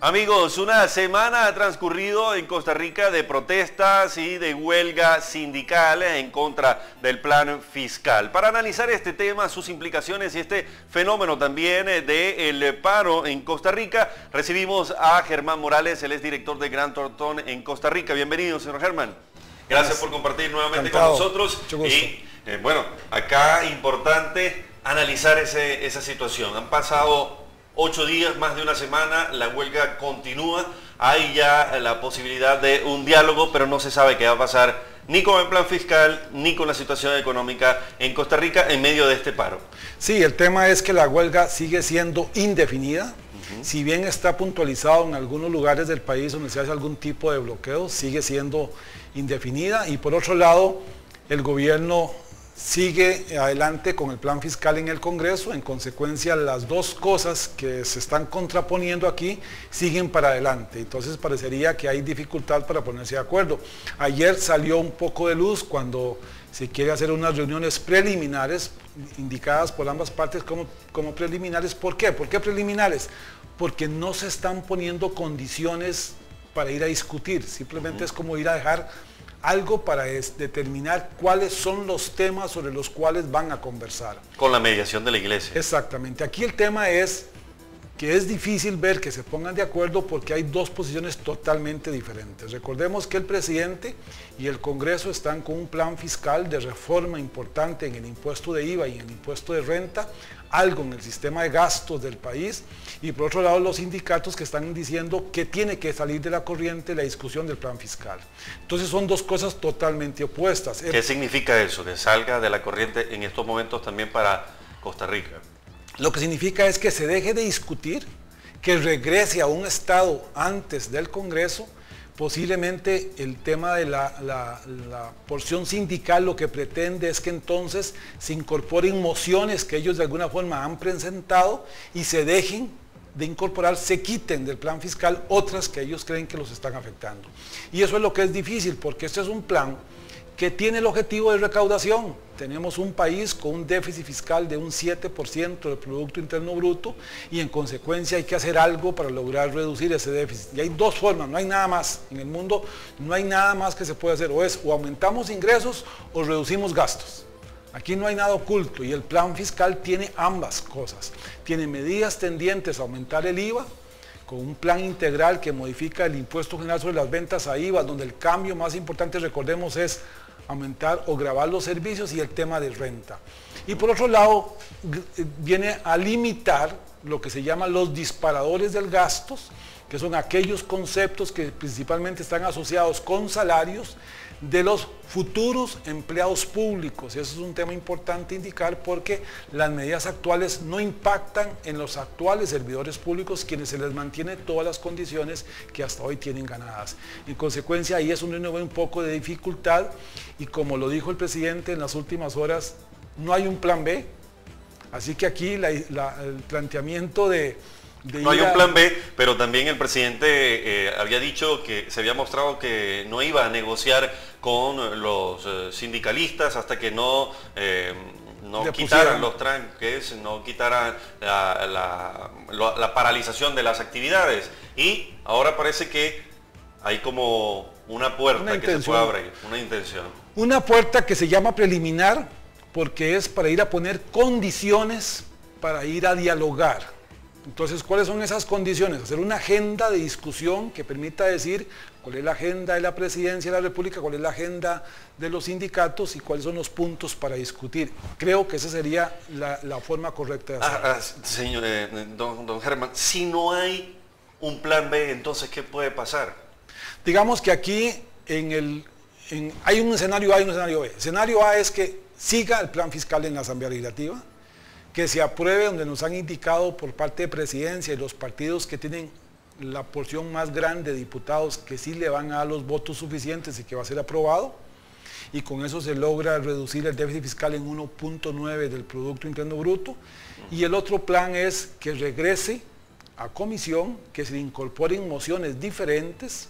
Amigos, una semana ha transcurrido en Costa Rica de protestas y de huelga sindical en contra del plan fiscal. Para analizar este tema, sus implicaciones y este fenómeno también del paro en Costa Rica, recibimos a Germán Morales, él es director de Gran Tortón en Costa Rica. Bienvenido, señor Germán. Gracias por compartir nuevamente con nosotros. Y eh, bueno, acá importante analizar esa situación. Han pasado ocho días, más de una semana, la huelga continúa, hay ya la posibilidad de un diálogo, pero no se sabe qué va a pasar ni con el plan fiscal, ni con la situación económica en Costa Rica en medio de este paro. Sí, el tema es que la huelga sigue siendo indefinida, si bien está puntualizado en algunos lugares del país donde se hace algún tipo de bloqueo, sigue siendo indefinida. Y por otro lado, el gobierno sigue adelante con el plan fiscal en el Congreso, en consecuencia las dos cosas que se están contraponiendo aquí siguen para adelante, entonces parecería que hay dificultad para ponerse de acuerdo. Ayer salió un poco de luz cuando se quiere hacer unas reuniones preliminares indicadas por ambas partes como, como preliminares. ¿Por qué? ¿Por qué preliminares? Porque no se están poniendo condiciones para ir a discutir, simplemente es como ir a dejar algo para determinar cuáles son los temas sobre los cuales van a conversar. Con la mediación de la iglesia. Exactamente. Aquí el tema es que es difícil ver que se pongan de acuerdo porque hay dos posiciones totalmente diferentes. Recordemos que el presidente y el Congreso están con un plan fiscal de reforma importante en el impuesto de IVA y en el impuesto de renta, algo en el sistema de gastos del país, y por otro lado los sindicatos que están diciendo que tiene que salir de la corriente la discusión del plan fiscal. Entonces son dos cosas totalmente opuestas. ¿Qué significa eso? Que salga de la corriente en estos momentos también para Costa Rica. Lo que significa es que se deje de discutir, que regrese a un estado antes del Congreso, posiblemente el tema de la, porción sindical lo que pretende es que entonces se incorporen mociones que ellos de alguna forma han presentado y se dejen de incorporar, se quiten del plan fiscal otras que ellos creen que los están afectando. Y eso es lo que es difícil, porque este es un plan que tiene el objetivo de recaudación. Tenemos un país con un déficit fiscal de un 7% del Producto Interno Bruto y en consecuencia hay que hacer algo para lograr reducir ese déficit. Y hay dos formas, no hay nada más. En el mundo no hay nada más que se puede hacer. O es o aumentamos ingresos o reducimos gastos. Aquí no hay nada oculto y el plan fiscal tiene ambas cosas. Tiene medidas tendientes a aumentar el IVA, con un plan integral que modifica el impuesto general sobre las ventas a IVA, donde el cambio más importante, recordemos, es aumentar o grabar los servicios y el tema de renta. Y por otro lado, eh, viene a limitar lo que se llama los disparadores del gastos, que son aquellos conceptos que principalmente están asociados con salarios de los futuros empleados públicos. Y eso es un tema importante indicar porque las medidas actuales no impactan en los actuales servidores públicos quienes se les mantiene todas las condiciones que hasta hoy tienen ganadas. En consecuencia, ahí es un, un poco de dificultad y como lo dijo el presidente en las últimas horas, no hay un plan B. Así que aquí el planteamiento de, no hay un plan B, pero también el presidente eh, había dicho que se había mostrado que no iba a negociar con los eh, sindicalistas hasta que no, eh, no quitaran los tranques, no quitaran la, paralización de las actividades. Y ahora parece que hay como una puerta que se puede abrir, una intención. Una puerta que se llama preliminar porque es para ir a poner condiciones para ir a dialogar entonces, ¿cuáles son esas condiciones? Hacer una agenda de discusión que permita decir cuál es la agenda de la presidencia de la República, cuál es la agenda de los sindicatos y cuáles son los puntos para discutir. Creo que esa sería la, forma correcta de hacerlo. Ah, ah, señor eh, don, Germán, si no hay un plan B, entonces, ¿qué puede pasar? Digamos que aquí en el, hay un escenario A y un escenario B. El escenario A es que siga el plan fiscal en la Asamblea Legislativa, que se apruebe donde nos han indicado por parte de presidencia y los partidos que tienen la porción más grande de diputados que sí le van a dar los votos suficientes y que va a ser aprobado y con eso se logra reducir el déficit fiscal en 1.9 del Producto Interno Bruto. Y el otro plan es que regrese a comisión, que se incorporen mociones diferentes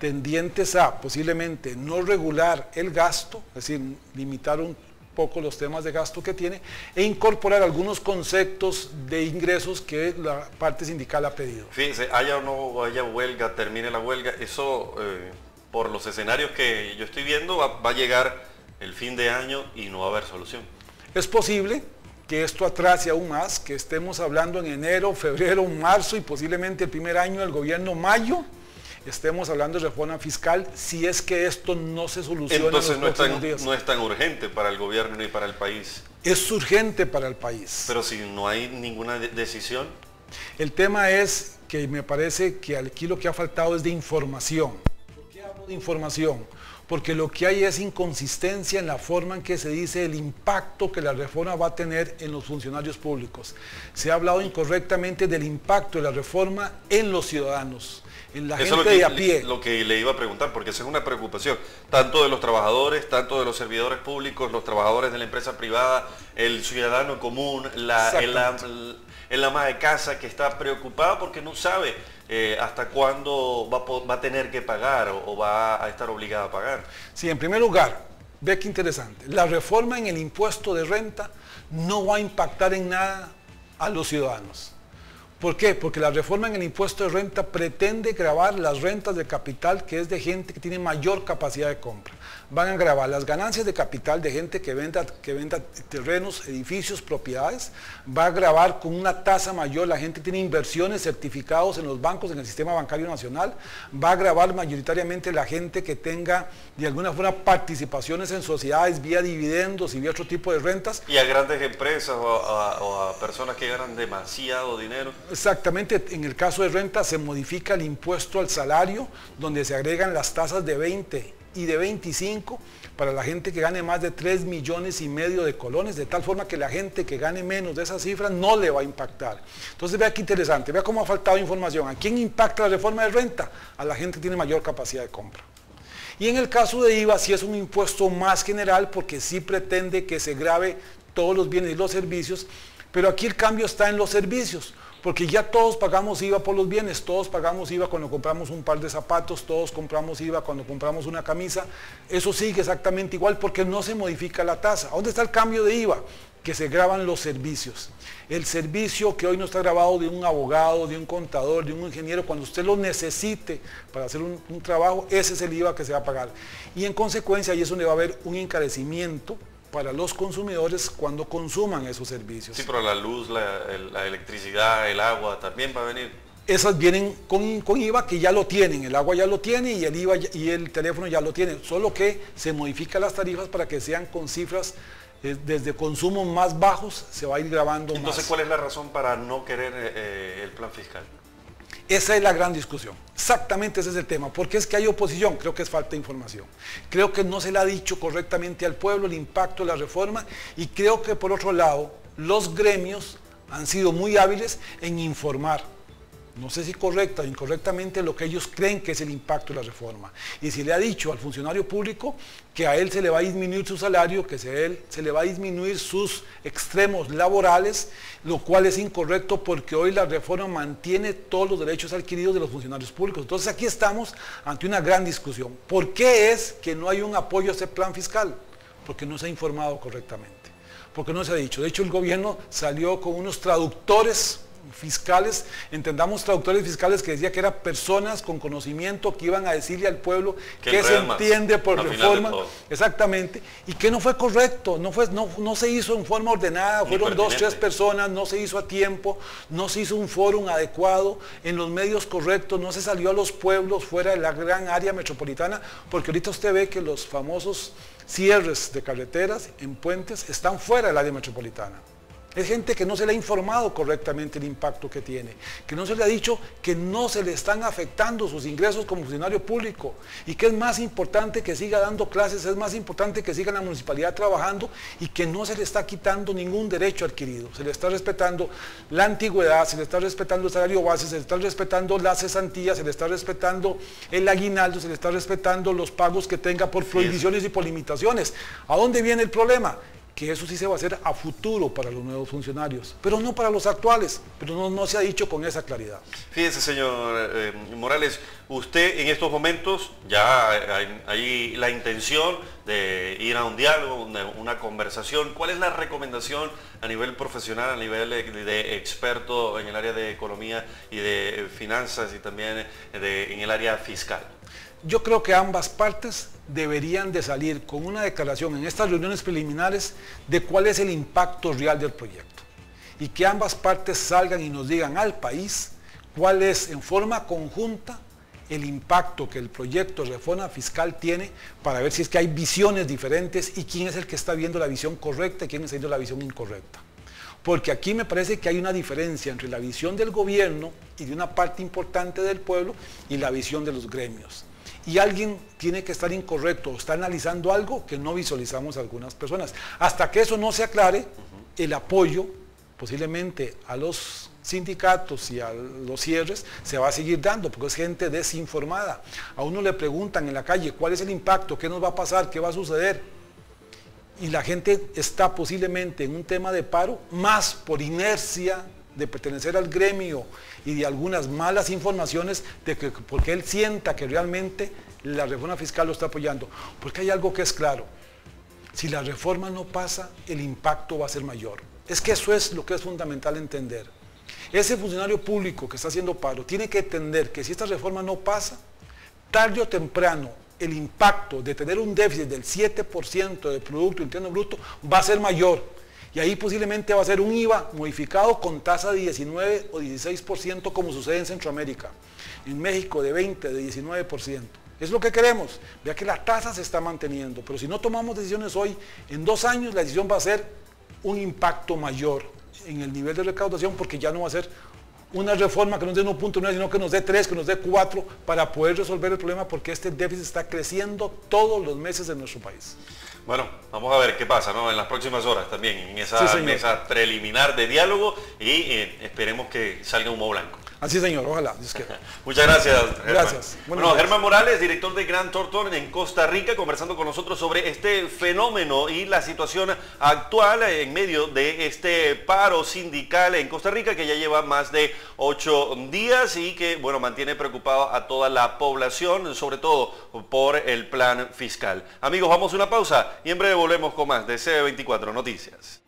tendientes a posiblemente no regular el gasto, es decir, limitar un poco los temas de gasto que tiene e incorporar algunos conceptos de ingresos que la parte sindical ha pedido. Fíjense, haya o no haya huelga, termine la huelga, eso eh, por los escenarios que yo estoy viendo va, va a llegar el fin de año y no va a haber solución. Es posible, que esto atrase aún más, que estemos hablando en enero, febrero, marzo y posiblemente el primer año del gobierno mayo, estemos hablando de reforma fiscal si es que esto no se soluciona. Entonces no, es tan, no es tan urgente para el gobierno ni para el país. Es urgente para el país. Pero si no hay ninguna decisión. El tema es que me parece que aquí lo que ha faltado es de información. ¿Por qué hablo de información? porque lo que hay es inconsistencia en la forma en que se dice el impacto que la reforma va a tener en los funcionarios públicos. Se ha hablado incorrectamente del impacto de la reforma en los ciudadanos, en la gente de a pie. Lo que le iba a preguntar, porque esa es una preocupación, tanto de los trabajadores, tanto de los servidores públicos, los trabajadores de la empresa privada, el ciudadano común, la, el, el ama de casa que está preocupada porque no sabe eh, hasta cuándo va, a tener que pagar o, va a estar obligada a pagar. Sí, en primer lugar, ve qué interesante, la reforma en el impuesto de renta no va a impactar en nada a los ciudadanos. ¿Por qué? Porque la reforma en el impuesto de renta pretende grabar las rentas de capital que es de gente que tiene mayor capacidad de compra van a grabar las ganancias de capital de gente que venda, que venda terrenos, edificios, propiedades, va a grabar con una tasa mayor la gente que tiene inversiones certificados en los bancos, en el sistema bancario nacional, va a grabar mayoritariamente la gente que tenga de alguna forma participaciones en sociedades vía dividendos y vía otro tipo de rentas. Y a grandes empresas o a, o a personas que ganan demasiado dinero. Exactamente, en el caso de renta se modifica el impuesto al salario, donde se agregan las tasas de 20 y de 25 para la gente que gane más de 3 millones y medio de colones, de tal forma que la gente que gane menos de esa cifra no le va a impactar. Entonces vea qué interesante, vea cómo ha faltado información. ¿A quién impacta la reforma de renta? A la gente que tiene mayor capacidad de compra. Y en el caso de IVA sí es un impuesto más general porque sí pretende que se grave todos los bienes y los servicios, pero aquí el cambio está en los servicios porque ya todos pagamos IVA por los bienes, todos pagamos IVA cuando compramos un par de zapatos, todos compramos IVA cuando compramos una camisa, eso sigue exactamente igual porque no se modifica la tasa. ¿Dónde está el cambio de IVA? Que se graban los servicios. El servicio que hoy no está grabado de un abogado, de un contador, de un ingeniero, cuando usted lo necesite para hacer un, trabajo, ese es el IVA que se va a pagar. Y en consecuencia ahí es donde va a haber un encarecimiento para los consumidores cuando consuman esos servicios. Sí, pero la luz, la, electricidad, el agua también va a venir. Esas vienen con, con, IVA que ya lo tienen, el agua ya lo tiene y el IVA y el teléfono ya lo tienen, solo que se modifican las tarifas para que sean con cifras eh, desde consumos más bajos, se va a ir grabando Entonces, ¿cuál es la razón para no querer eh, eh, el plan fiscal? Esa es la gran discusión. Exactamente ese es el tema. ¿Por qué es que hay oposición? Creo que es falta de información. Creo que no se le ha dicho correctamente al pueblo el impacto de la reforma y creo que por otro lado los gremios han sido muy hábiles en informar no sé si correcta o incorrectamente, lo que ellos creen que es el impacto de la reforma. Y si le ha dicho al funcionario público que a él se le va a disminuir su salario, que se, él, se le va a disminuir sus extremos laborales, lo cual es incorrecto porque hoy la reforma mantiene todos los derechos adquiridos de los funcionarios públicos. Entonces aquí estamos ante una gran discusión. ¿Por qué es que no hay un apoyo a ese plan fiscal? Porque no se ha informado correctamente. Porque no se ha dicho. De hecho, el gobierno salió con unos traductores fiscales, entendamos traductores fiscales que decía que eran personas con conocimiento que iban a decirle al pueblo qué se entiende por reforma, exactamente, y que no fue correcto, no, fue, no, no se hizo en forma ordenada, fueron dos, tres personas, no se hizo a tiempo, no se hizo un fórum adecuado, en los medios correctos, no se salió a los pueblos fuera de la gran área metropolitana, porque ahorita usted ve que los famosos cierres de carreteras en puentes están fuera del área metropolitana. Es gente que no se le ha informado correctamente el impacto que tiene, que no se le ha dicho que no se le están afectando sus ingresos como funcionario público y que es más importante que siga dando clases, es más importante que siga en la municipalidad trabajando y que no se le está quitando ningún derecho adquirido. Se le está respetando la antigüedad, se le está respetando el salario base, se le está respetando la cesantía, se le está respetando el aguinaldo, se le está respetando los pagos que tenga por prohibiciones y por limitaciones. ¿A dónde viene el problema? Que eso sí se va a hacer a futuro para los nuevos funcionarios, pero no para los actuales, pero no, no se ha dicho con esa claridad. Fíjese, señor eh, Morales, usted en estos momentos ya hay, la intención de ir a un diálogo, una, conversación. ¿Cuál es la recomendación a nivel profesional, a nivel de, experto en el área de economía y de finanzas y también en el área fiscal? Yo creo que ambas partes deberían de salir con una declaración en estas reuniones preliminares de cuál es el impacto real del proyecto y que ambas partes salgan y nos digan al país cuál es en forma conjunta el impacto que el proyecto de reforma fiscal tiene para ver si es que hay visiones diferentes y quién es el que está viendo la visión correcta y quién está viendo la visión incorrecta. Porque aquí me parece que hay una diferencia entre la visión del gobierno y de una parte importante del pueblo y la visión de los gremios y alguien tiene que estar incorrecto o está analizando algo que no visualizamos algunas personas. Hasta que eso no se aclare, el apoyo posiblemente a los sindicatos y a los cierres se va a seguir dando porque es gente desinformada. A uno le preguntan en la calle cuál es el impacto, qué nos va a pasar, qué va a suceder. Y la gente está posiblemente en un tema de paro más por inercia de pertenecer al gremio y de algunas malas informaciones de que porque él sienta que realmente la reforma fiscal lo está apoyando. Porque hay algo que es claro. Si la reforma no pasa, el impacto va a ser mayor. Es que eso es lo que es fundamental entender. Ese funcionario público que está haciendo paro tiene que entender que si esta reforma no pasa, tarde o temprano el impacto de tener un déficit del 7% del Producto Interno Bruto va a ser mayor y ahí posiblemente va a ser un IVA modificado con tasa de 19 o 16% como sucede en Centroamérica. En México de 20, de 19%. Es lo que queremos. Vea que la tasa se está manteniendo, pero si no tomamos decisiones hoy, en dos años la decisión va a ser un impacto mayor en el nivel de recaudación porque ya no va a ser una reforma que nos dé 1.9, sino que nos dé 3, que nos dé 4 para poder resolver el problema porque este déficit está creciendo todos los meses en nuestro país. Bueno, vamos a ver qué pasa ¿no? en las próximas horas también, en esa mesa preliminar de diálogo y eh, esperemos que salga humo blanco. Así señor, ojalá. Muchas gracias. Gracias. Bueno, Germán Morales, director de Grand Thornton en Costa Rica, conversando con nosotros sobre este fenómeno y la situación actual en medio de este paro sindical en Costa Rica que ya lleva más de ocho días y que, bueno, mantiene preocupado a toda la población, sobre todo por el plan fiscal. Amigos, vamos a una pausa y en breve volvemos con más de C24 Noticias.